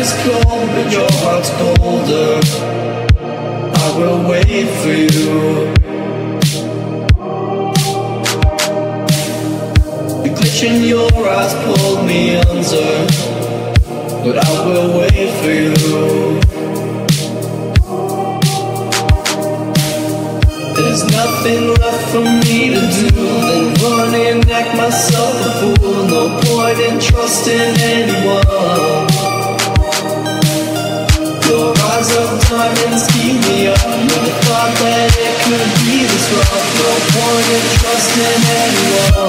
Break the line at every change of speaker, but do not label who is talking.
is cold, but your heart's colder. I will wait for you. The glitch in your eyes pulled me under, but I will wait for you. There's nothing left for me to do than run and act myself a fool. No point in trusting anyone. Thought that it could be this rough. No point in trusting anyone.